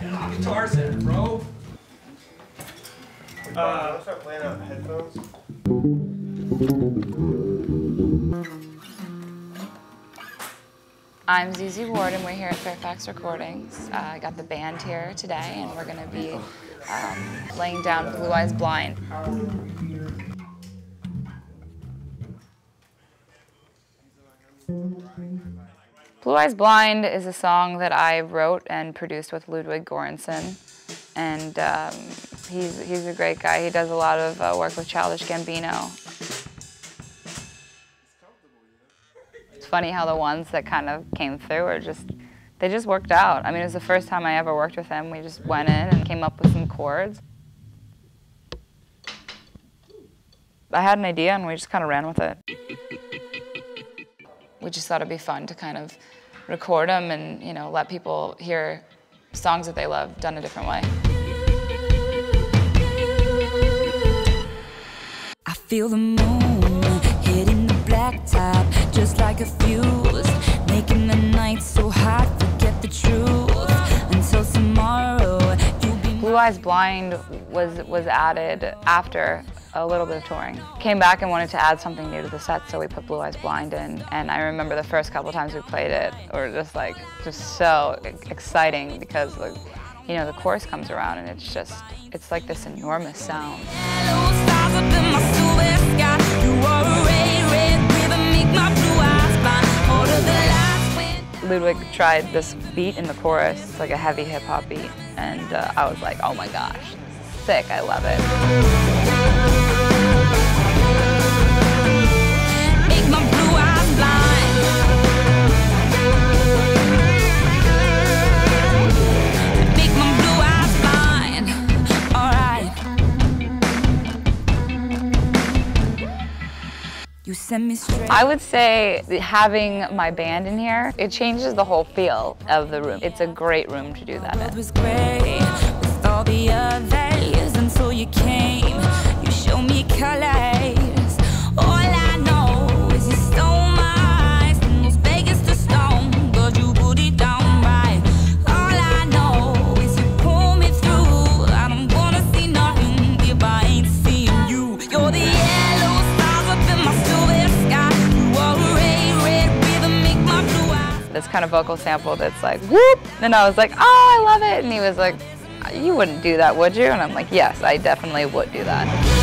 Guitar Center, bro. Uh, start playing out headphones. I'm ZZ Ward, and we're here at Fairfax Recordings. Uh, I got the band here today, and we're going to be um, laying down Blue Eyes Blind. Blue Eyes Blind is a song that I wrote and produced with Ludwig Göransson. And um, he's, he's a great guy. He does a lot of uh, work with Childish Gambino. It's funny how the ones that kind of came through are just, they just worked out. I mean, it was the first time I ever worked with him. We just went in and came up with some chords. I had an idea and we just kind of ran with it. We just thought it'd be fun to kind of record them and, you know, let people hear songs that they love done a different way. I feel the moon hitting the blacktop just like a fuse, making the night so hot, forget the truth until tomorrow. You'll be Blue Eyes Blind was was added after a little bit of touring. Came back and wanted to add something new to the set, so we put Blue Eyes Blind in. And I remember the first couple times we played it were just like just so exciting because the, you know the chorus comes around and it's just it's like this enormous sound. Ludwig tried this beat in the chorus, it's like a heavy hip hop beat, and uh, I was like, oh my gosh, sick, I love it. Make my blue eyes blind. Make my blue eyes blind. Alright. You send me straight. I would say having my band in here, it changes the whole feel of the room. It's a great room to do that in. This kind of vocal sample that's like, whoop! And I was like, oh, I love it. And he was like, you wouldn't do that, would you? And I'm like, yes, I definitely would do that.